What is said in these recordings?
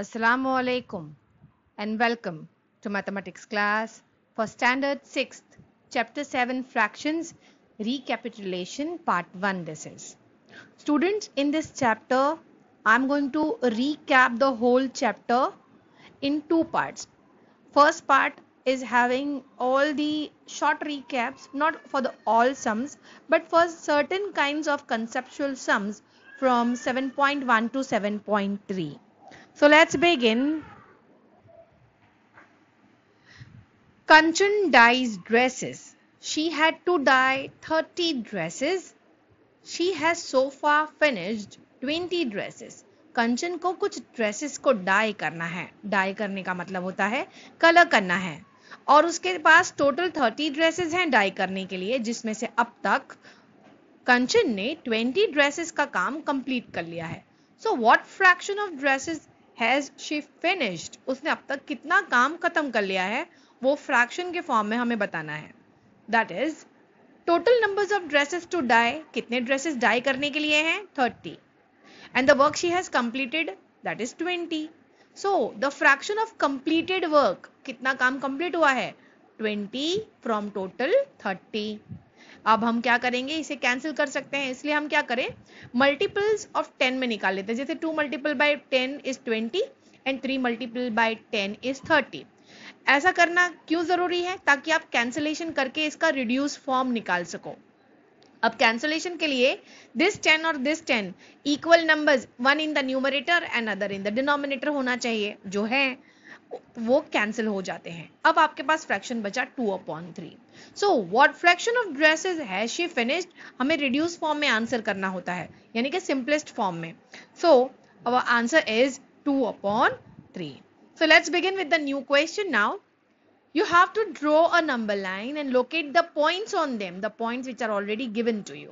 Assalamu alaikum and welcome to mathematics class for standard 6th chapter 7 fractions recapitulation part 1 this is. Students in this chapter I'm going to recap the whole chapter in two parts. First part is having all the short recaps not for the all sums but for certain kinds of conceptual sums from 7.1 to 7.3 so, let's begin. Kanchan dyes dresses. She had to dye 30 dresses. She has so far finished 20 dresses. कंचन को कुछ dresses को die करना है die करने का मतलब होता है कलर करना है और उसके पास टोटल 30 ड्रेसेस हैं डाई करने के लिए, जिसमें से अब तक कंचन ने 20 ड्रेसेस का काम कंप्लीट कर लिया है so what fraction of dresses has she finished उसने अब तक कितना काम खत्म कर लिया है, वो फ्रैक्शन के फॉर्म में हमें बताना है। That is total numbers of dresses to dye कितने ड्रेसेस डाई करने के लिए हैं? Thirty and the work she has completed that is twenty so the fraction of completed work कितना काम कंप्लीट हुआ है? ट्वेंटी फ्रॉम टोटल थर्टी अब हम क्या करेंगे? इसे कैंसिल कर सकते हैं। इसलिए हम क्या करें? मल्टीपल्स ऑफ़ टेन में निकाल लेते हैं। जैसे two multiple by ten is twenty and three multiple by ten is thirty ऐसा करना क्यों ज़रूरी है? ताकि आप कैंसिलेशन करके इसका रिड्यूस फॉर्म निकाल सको। अब कैंसिलेशन के लिए दिस टेन और this ten equal numbers one in the numerator and other in the denominator होना चाहिए, जो है। वो कैंसिल हो जाते हैं। अब आपके पास फ्रैक्शन बचा two upon three so what fraction of dresses है शी फिनिश्ड हमें रिड्यूस फॉर्म में आंसर करना होता है, यानी कि सिंपलेस्ट फॉर्म में। So our answer is two upon three so let's begin with the new question now you have to draw a number line and locate the points on them the points which are already given to you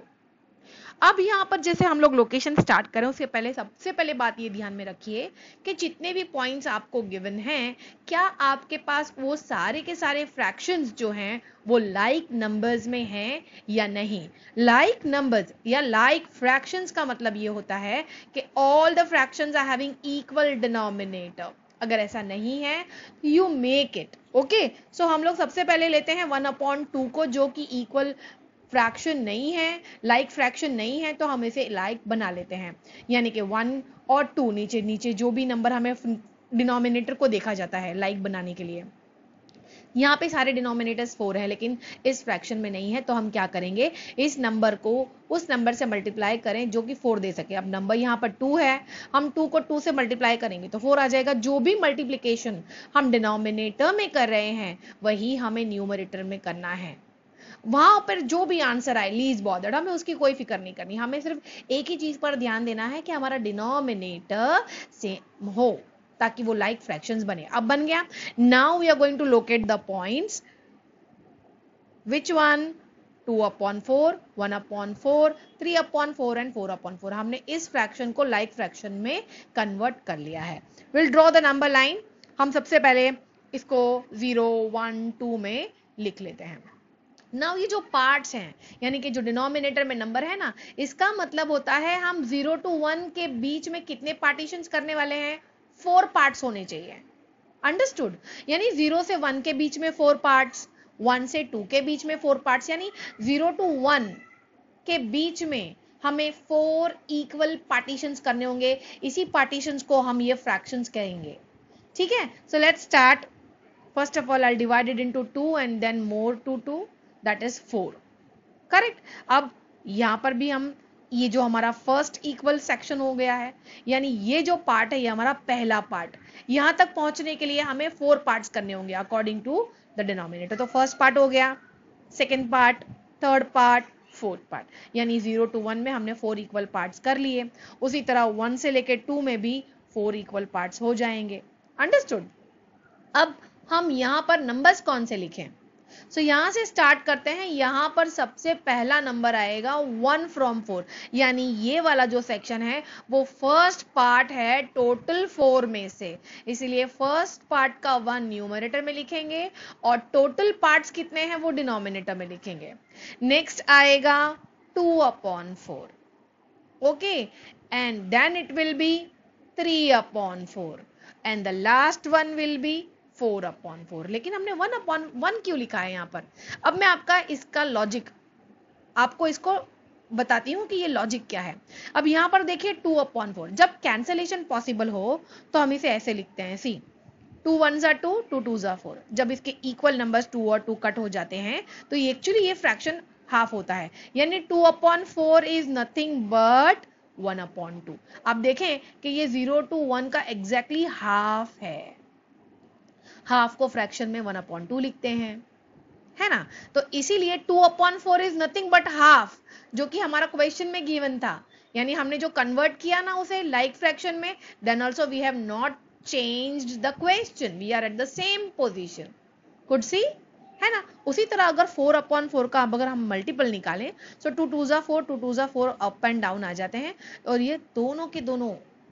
अब यहाँ पर जैसे हम लोग location start करें, उससे पहले, सबसे पहले बात ये ध्यान में रखिए कि जितने भी पॉइंट्स आपको गिवन हैं, क्या आपके पास वो सारे के सारे फ्रैक्शंस जो हैं, वो लाइक like नंबर्स में हैं या नहीं? लाइक like नंबर्स या लाइक like फ्रैक्शंस का मतलब ये होता है कि all the fractions are having equal denominator अगर ऐसा नहीं है you make it okay so हम लोग सबसे पहले लेते हैं वन अपॉन टू को, जो कि इक्वल फ्रैक्शन नहीं है लाइक like फ्रैक्शन नहीं है तो हम इसे लाइक like बना लेते हैं। यानी कि वन और टू नीचे नीचे जो भी नंबर हमें डिनोमिनेटर को देखा जाता है लाइक like बनाने के लिए। यहाँ पे सारे डिनोमिनेटर्स फोर है, लेकिन इस फ्रैक्शन में नहीं है तो हम क्या करेंगे? इस नंबर को, उस नंबर से मल्टीप्लाई करें जो कि फोर दे सके। अब नंबर यहाँ पर टू है, हम टू को टू से मल्टीप्लाई करेंगे तो फोर आ जाएगा। जो भी मल्टीप्लीकेशन हम डिनोमिनेटर में कर रहे हैं, वही हमें न्यूमरेटर में करना है। वहाँ पर जो भी आंसर आए लीज बॉर्डर हमें उसकी कोई फ़िक्र नहीं करनी। हमें सिर्फ़ एक ही चीज़ पर ध्यान देना है कि हमारा डिनोमिनेटर सेम हो, ताकि वो लाइक like फ्रैक्शंस बने। अब बन गया। Now we are going to locate the points which one two upon four one upon four three upon four and four upon four हमने इस फ्रैक्शन को लाइक like फ्रैक्शन में कन्वर्ट कर लिया है। Will draw the number line हम सबसे पहले इसको ज़ीरो वन टू में लिख लेते हैं। नाउ ये जो पार्ट्स हैं, यानी कि जो डिनोमिनेटर में नंबर है ना, इसका मतलब होता है हम ज़ीरो टू वन के बीच में कितने पार्टीशन करने वाले हैं? फोर पार्ट्स होने चाहिए। अंडरस्टूड यानी ज़ीरो से वन के बीच में फोर पार्ट्स वन से टू के बीच में फोर पार्ट्स यानी ज़ीरो टू वन के बीच में हमें फोर इक्वल पार्टीशंस करने होंगे। इसी पार्टीशंस को हम ये फ्रैक्शंस कहेंगे। ठीक है? So let's start first of all I divided into two and then more two two that is four correct अब यहाँ पर भी हम ये जो हमारा फ़र्स्ट इक्वल सेक्शन हो गया है, यानी ये जो पार्ट है, ये हमारा पहला पार्ट यहाँ तक पहुँचने के लिए हमें फोर पार्ट्स करने होंगे अकॉर्डिंग टू द डिनोमिनेटर तो फ़र्स्ट पार्ट हो गया second part third part fourth part यानी ज़ीरो टू वन में हमने फोर इक्वल पार्ट्स कर लिए. उसी तरह वन से लेकर टू में भी फोर इक्वल पार्ट्स हो जाएँगे. अंडरस्टूड अब हम यहाँ पर नंबर्स कौन से लिखें? सो so, यहाँ से स्टार्ट करते हैं। यहाँ पर सबसे पहला नंबर आएगा वन फ्रॉम फोर यानी ये वाला जो सेक्शन है वो फ़र्स्ट पार्ट है टोटल फोर में से। इसीलिए फ़र्स्ट पार्ट का वन न्यूमरेटर में लिखेंगे और टोटल पार्ट्स कितने हैं वो डिनोमिनेटर में लिखेंगे। नेक्स्ट आएगा two upon four okay and then it will be three upon four and the last one will be four upon four. लेकिन हमने वन अपॉन वन क्यों लिखा है यहाँ पर? अब मैं आपका इसका लॉजिक आपको इसको बताती हूँ कि ये लॉजिक क्या है। अब यहाँ पर देखिए टू अपॉन फोर जब कैंसलेशन पॉसिबल हो तो हम इसे ऐसे लिखते हैं सी टू वन जा टू टू टू जा फोर जब इसके इक्वल नंबर्स टू और टू कट हो जाते हैं तो ये एक्चुअली ये फ्रैक्शन हाफ़ होता है। यानी two upon four is nothing but one upon two आप देखें कि ये ज़ीरो टू वन का एग्जैक्टली exactly हाफ़ है। हाफ़ को फ्रैक्शन में वन अपॉन टू लिखते हैं। है ना? तो इसीलिए two upon four is nothing but half जो कि हमारा क्वेश्चन में गिवन था। यानी हमने जो कन्वर्ट किया ना उसे लाइक like फ्रैक्शन में then also we have not changed the question we are at the same position could see है ना? उसी तरह अगर फोर अपॉन फोर का अगर हम मल्टीपल निकालें सो टू टू जा फोर टू टू जा फोर अप एंड डाउन आ जाते हैं। और ये दोनों के दोनों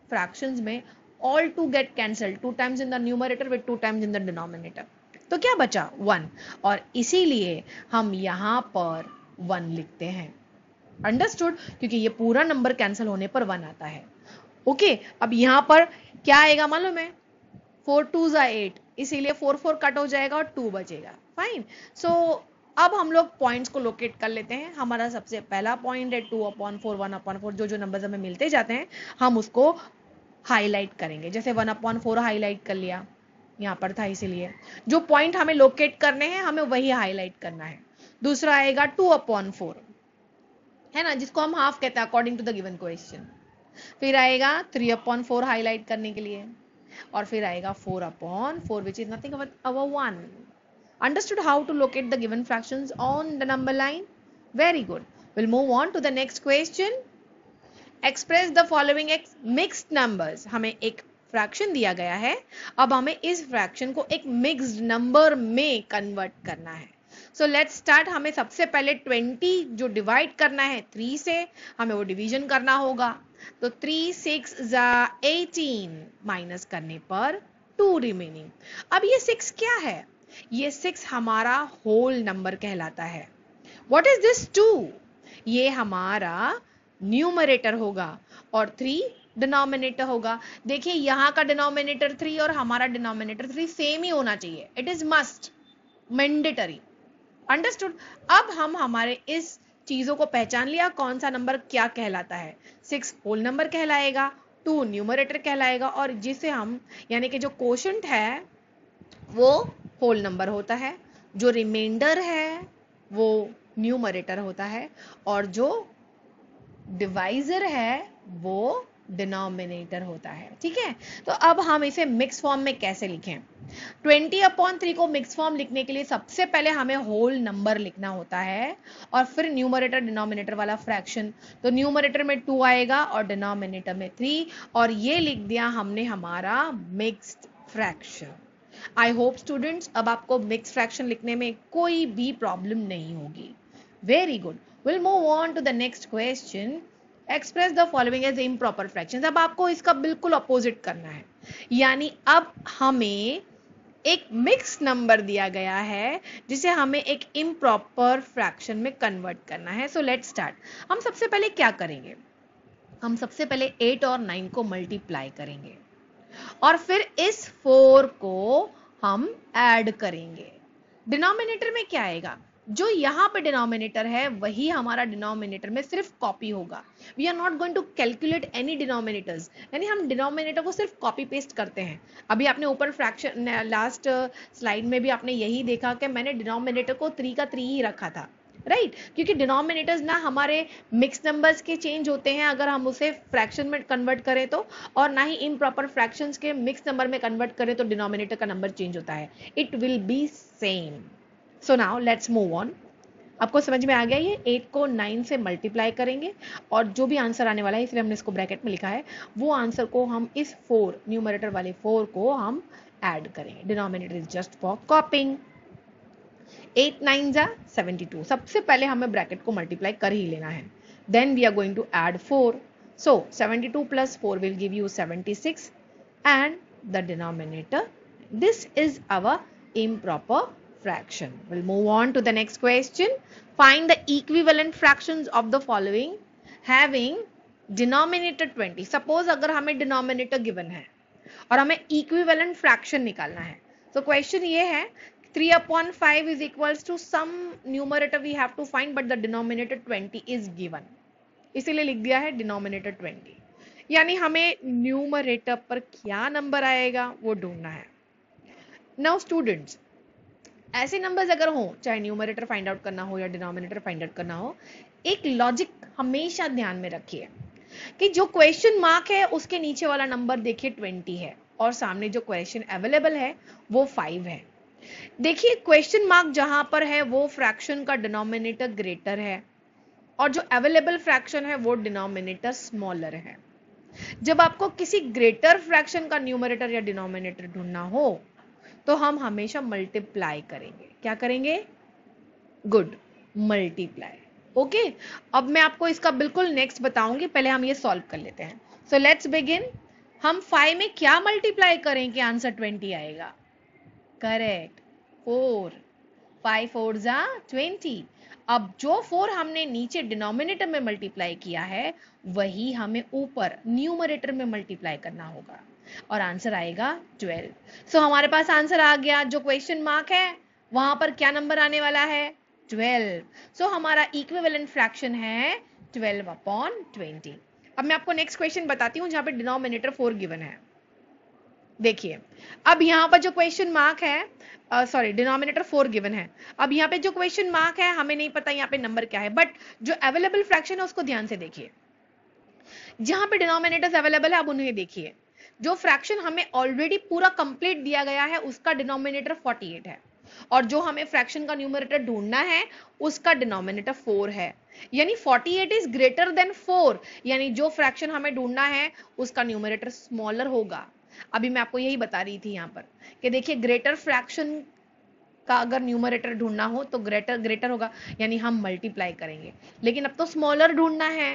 फ्रैक्शंस में all two get cancel two times in the numerator with two times in the denominator तो क्या बचा? वन और इसीलिए हम यहाँ पर वन लिखते हैं। अंडरस्टूड क्योंकि ये पूरा नंबर कैंसिल होने पर वन आता है। ओके okay, अब यहाँ पर क्या आएगा मालूम है? फोर टू जा एट इसीलिए फोर फोर कट हो जाएगा और टू बचेगा। फाइन सो so, अब हम लोग पॉइंट्स को लोकेट कर लेते हैं। हमारा सबसे पहला पॉइंट है two upon four one upon four जो जो नंबर्स हमें मिलते जाते हैं हम उसको हाईलाइट करेंगे। जैसे वन अपॉन फोर हाईलाइट कर लिया, यहाँ पर था इसीलिए। जो पॉइंट हमें लोकेट करने हैं, हमें वही हाईलाइट करना है। दूसरा आएगा टू अपॉन फोर है ना? जिसको हम हाफ़ कहते हैं according to the given question फिर आएगा थ्री अपॉन फोर हाईलाइट करने के लिए। और फिर आएगा four upon four which is nothing our one understood how to locate the given fractions on the number line? Very good. We'll move on to the next question. Express the following mixed numbers. हमें एक fraction दिया गया है। अब हमें इस fraction को एक मिक्स्ड नंबर में कन्वर्ट करना है। सो लेट्स स्टार्ट हमें सबसे पहले 20 जो डिवाइड करना है 3 से, हमें वो डिवीज़न करना होगा। तो 3 सिक्स जा 18 माइनस करने पर 2 रिमेनिंग अब ये 6 क्या है? ये 6 हमारा होल नंबर कहलाता है। व्हाट इज़ दिस 2 ये हमारा न्यूमरेटर होगा और थ्री डिनोमिनेटर होगा। देखिए, यहाँ का डिनोमिनेटर थ्री और हमारा डिनोमिनेटर थ्री सेम ही होना चाहिए। It is must mandatory understood अब हम हमारे इस चीज़ों को पहचान लिया। कौन सा नंबर क्या कहलाता है? सिक्स होल नंबर कहलाएगा टू न्यूमरेटर कहलाएगा और जिसे हम, यानी कि जो क्वेश्चन है, वो होल नंबर होता है। जो रिमाइंडर है, वो न्यूमरेटर होता है। और जो डिवाइजर है, वो डिनोमिनेटर होता है, ठीक है? तो अब हम इसे मिक्स फॉर्म में कैसे लिखें? 20 अपॉन थ्री को मिक्स फॉर्म लिखने के लिए सबसे पहले हमें होल नंबर लिखना होता है और फिर न्यूमरेटर डिनोमिनेटर वाला फ्रैक्शन तो न्यूमरेटर में टू आएगा और डिनोमिनेटर में थ्री और ये लिख दिया हमने हमारा mixed fraction I hope students अब आपको मिक्स फ्रैक्शन लिखने में कोई भी प्रॉब्लम नहीं होगी। Very good will move on to the next question express the following as improper fraction अब आपको इसका बिल्कुल अपोजिट करना है। यानी अब हमें एक मिक्स नंबर दिया गया है, जिसे हमें एक इम्प्रॉपर फ्रैक्शन में कन्वर्ट करना है। सो लेट स्टार्ट हम सबसे पहले क्या करेंगे? हम सबसे पहले एट और नाइन को मल्टीप्लाई करेंगे। और फिर इस फोर को हम ऐड करेंगे। डिनोमिनेटर में क्या आएगा? जो यहाँ पे डिनोमिनेटर है, वही हमारा डिनोमिनेटर में सिर्फ़ कॉपी होगा। We are not going to calculate any denominators यानी हम डिनोमिनेटर को सिर्फ़ कॉपी पेस्ट करते हैं। अभी आपने ऊपर फ्रैक्शन लास्ट स्लाइड में भी आपने यही देखा कि मैंने डिनोमिनेटर को थ्री का थ्री ही रखा था। Right right? क्योंकि डिनोमिनेटर्स ना हमारे मिक्स नंबर्स के चेंज होते हैं, अगर हम उसे फ्रैक्शन में कन्वर्ट करें तो और ना ही इन प्रॉपर फ्रैक्शंस के मिक्स नंबर में कन्वर्ट करें तो डिनोमिनेटर का नंबर चेंज होता है। It will be same so now let's move on आपको समझ में आ गया, ये एट को नाइन से मल्टीप्लाई करेंगे और जो भी आंसर आने वाला है, इसलिए हमने इसको ब्रैकेट में लिखा है, वो आंसर को हम इस फोर न्यूमरेटर वाले फोर को हम ऐड करेंगे। Denominator is just for copying eight nine जा सेवेंटी टू सबसे पहले हमें ब्रैकेट को मल्टीप्लाई कर ही लेना है। Then we are going to add four so seventy two plus four will give you seventy six and the denominator this is our improper fraction. We'll move on to the next question. Find the equivalent fractions of the following having denominator 20. Suppose अगर हमें denominator given है और हमें equivalent fraction निकालना है तो question ये है 3 upon 5 is equals to some numerator we have to find but the denominator 20 is given इसीलिए लिख दिया है डिनोमिनेटर 20 यानी हमें न्यूमरेटर पर क्या नंबर आएगा वो ढूंढना है नाउ स्टूडेंट्स ऐसे नंबर्स अगर हो, चाहे न्यूमरेटर फाइंड आउट करना हो या डिनोमिनेटर फाइंड आउट करना हो, एक लॉजिक हमेशा ध्यान में रखिए कि जो क्वेश्चन मार्क है, उसके नीचे वाला नंबर देखिए ट्वेंटी है और सामने जो क्वेश्चन अवेलेबल है, वो फाइव है। देखिए क्वेश्चन मार्क जहाँ पर है, वो फ्रैक्शन का डिनोमिनेटर ग्रेटर है और जो अवेलेबल फ्रैक्शन है, वो डिनोमिनेटर स्मॉलर है। जब आपको किसी ग्रेटर फ्रैक्शन का न्यूमरेटर या डिनोमिनेटर ढूंढना हो तो हम हमेशा मल्टीप्लाई करेंगे। क्या करेंगे? गुड मल्टीप्लाई ओके अब मैं आपको इसका बिल्कुल नेक्स्ट बताऊँगी, पहले हम ये सॉल्व कर लेते हैं। सो लेट्स बिगिन हम फाइव में क्या मल्टीप्लाई करें कि आंसर ट्वेंटी आएगा। करेक्ट फोर फाइव फोर जा ट्वेंटी अब जो फोर हमने नीचे डिनोमिनेटर में मल्टीप्लाई किया है, वही हमें ऊपर न्यूमरेटर में मल्टीप्लाई करना होगा। और आंसर आएगा ट्वेल्व। सो so, हमारे पास आंसर आ गया जो क्वेश्चन मार्क है वहाँ पर क्या नंबर आने वाला है? ट्वेल्व। सो so, हमारा इक्विवेलेंट फ्रैक्शन है ट्वेल्व अपॉन ट्वेंटी अब मैं आपको नेक्स्ट क्वेश्चन बताती हूँ जहाँ पे डिनोमिनेटर फोर गिवन है। देखिए अब यहाँ पर जो क्वेश्चन मार्क है सॉरी डिनोमिनेटर फोर गिवन है। अब यहाँ पे जो क्वेश्चन मार्क है हमें नहीं पता यहाँ पे नंबर क्या है बट जो अवेलेबल फ्रैक्शन है उसको ध्यान से देखिए। जहाँ पे डिनोमिनेटर्स अवेलेबल है आप उन्हें देखिए। जो फ्रैक्शन हमें ऑलरेडी पूरा कंप्लीट दिया गया है, उसका डिनोमिनेटर 48 है। और जो हमें फ्रैक्शन का न्यूमरेटर ढूंढना है, उसका डिनोमिनेटर फोर है। यानी 48 इज़ ग्रेटर देन फोर यानी जो फ्रैक्शन हमें ढूंढना है, उसका न्यूमरेटर स्मॉलर होगा। अभी मैं आपको यही बता रही थी यहाँ पर कि देखिए ग्रेटर फ्रैक्शन का अगर न्यूमरेटर ढूंढना हो तो ग्रेटर ग्रेटर होगा, यानी हम मल्टीप्लाई करेंगे। लेकिन अब तो स्मॉलर ढूंढना है।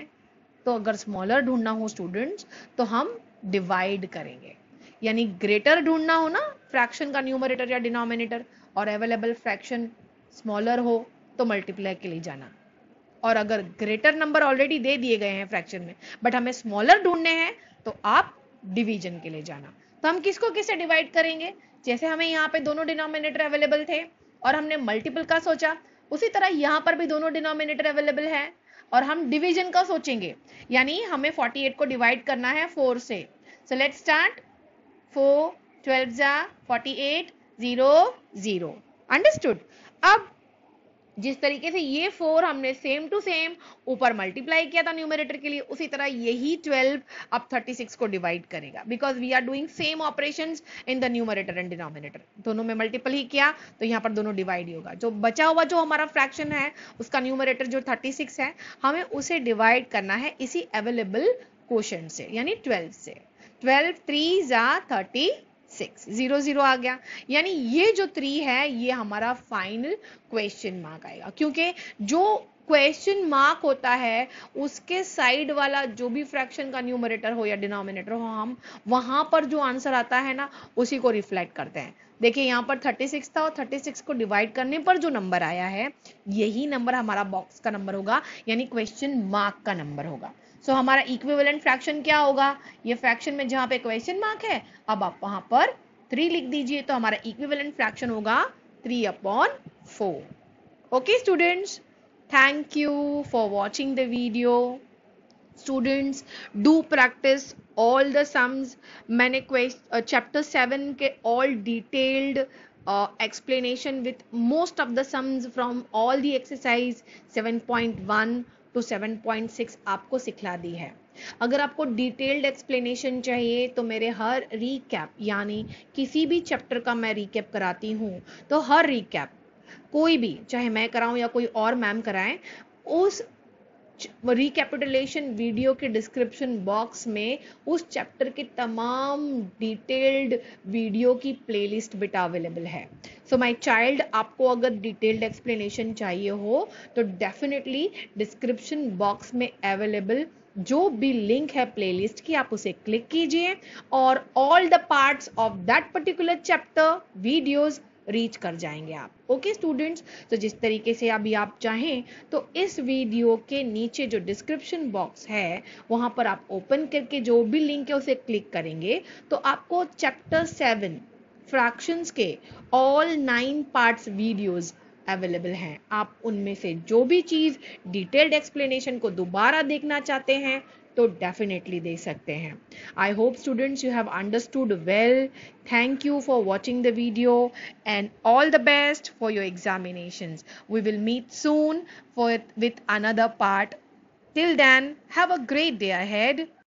तो अगर स्मॉलर ढूंढना हो स्टूडेंट्स तो हम डिवाइड करेंगे। यानी ग्रेटर ढूंढना हो ना फ्रैक्शन का न्यूमरेटर या डिनोमिनेटर और अवेलेबल फ्रैक्शन स्मॉलर हो तो मल्टीप्लाई के लिए जाना। और अगर ग्रेटर नंबर ऑलरेडी दे दिए गए हैं फ्रैक्शन में बट हमें स्मॉलर ढूँढने हैं तो आप डिवीज़न के लिए जाना। तो हम किसको किससे डिवाइड करेंगे? जैसे हमें यहाँ पे दोनों डिनोमिनेटर अवेलेबल थे, और हमने मल्टीपल का सोचा, उसी तरह यहाँ पर भी दोनों डिनोमिनेटर अवेलेबल है। और हम डिवीज़न का सोचेंगे। यानी हमें 48 को डिवाइड करना है 4 से। सो लेट स्टार्ट 4 12 जा 48 ज़ीरो ज़ीरो अंडरस्टूड अब जिस तरीके से ये फोर हमने सेम टू सेम ऊपर मल्टीप्लाई किया था न्यूमरेटर के लिए, उसी तरह यही 12 अब 36 को डिवाइड करेगा। Because we are doing same operation in the numerator and denominator दोनों में मल्टीपल ही किया तो यहाँ पर दोनों डिवाइड ही होगा। जो बचा हुआ जो हमारा फ्रैक्शन है, उसका न्यूमरेटर जो 36 है, हमें उसे डिवाइड करना है इसी अवेलेबल क्वेश्चन से, यानी ट्वेल्व से। ट्वेल्व थ्री जा थर्टी सिक्स ज़ीरो ज़ीरो आ गया। यानी ये जो थ्री है, ये हमारा फाइनल क्वेश्चन मार्क आएगा। क्योंकि जो क्वेश्चन मार्क होता है, उसके साइड वाला जो भी फ्रैक्शन का न्यूमरेटर हो या डिनोमिनेटर हो हम, वहाँ पर जो आंसर आता है ना, उसी को रिफ्लेक्ट करते हैं। देखिए, यहाँ पर 36 था और 36 को डिवाइड करने पर जो नंबर आया है, यही नंबर हमारा बॉक्स का नंबर होगा। यानी क्वेश्चन मार्क का नंबर होगा। सो so, हमारा इक्विवेलेंट फ्रैक्शन क्या होगा? ये फ्रैक्शन में जहाँ पे क्वेश्चन मार्क है अब आप वहाँ पर थ्री लिख दीजिए तो हमारा इक्विवेलेंट फ्रैक्शन होगा three upon four okay students thank you for watching the video students do practice all the sums मैंने चैप्टर सेवन के all detailed explanation with most of the sums from all the exercise 7.1 two 7.6 आपको सिखला दी है। अगर आपको detailed explanation चाहिए तो मेरे हर recap यानी किसी भी चैप्टर का मैं रीकैप कराती हूँ तो हर रीकैप कोई भी, चाहे मैं कराऊं या कोई और मैम कराएँ, उस रिकैपिटुलेशन वीडियो के डिस्क्रिप्शन बॉक्स में उस चैप्टर के तमाम डिटेल्ड वीडियो की प्लेलिस्ट बेटा अवेलेबल है। सो माय चाइल्ड आपको अगर डिटेल्ड एक्सप्लेनेशन चाहिए हो तो डेफिनेटली डिस्क्रिप्शन बॉक्स में अवेलेबल जो भी लिंक है प्लेलिस्ट की, आप उसे क्लिक कीजिए और all the parts of that particular chapter videos reach कर जाएँगे आप। ओके स्टूडेंट्स तो जिस तरीके से अभी आप चाहें तो इस वीडियो के नीचे जो डिस्क्रिप्शन बॉक्स है, वहाँ पर आप ओपन करके जो भी लिंक है, उसे क्लिक करेंगे। तो आपको चैप्टर सेवन फ्रैक्शंस के all nine parts videos available हैं। आप उनमें से जो भी चीज़ डिटेल्ड एक्सप्लेनेशन को दोबारा देखना चाहते हैं तो डेफिनेटली देख सकते हैं। I hope students you have understood well thank you for watching the video and all the best for your examination we will meet soon for with another part till then have a great day ahead